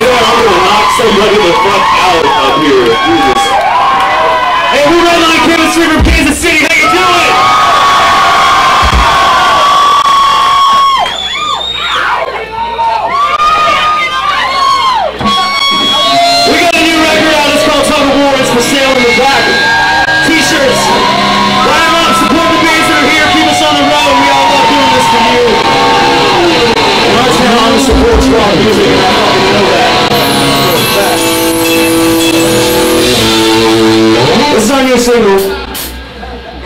God, I'm gonna knock somebody the fuck out up here. Jesus. Hey, we Redline Chemistry from Kansas City. How you doing? single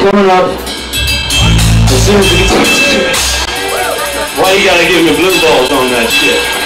coming up as soon as we get to Why you gotta give me blue balls on that shit?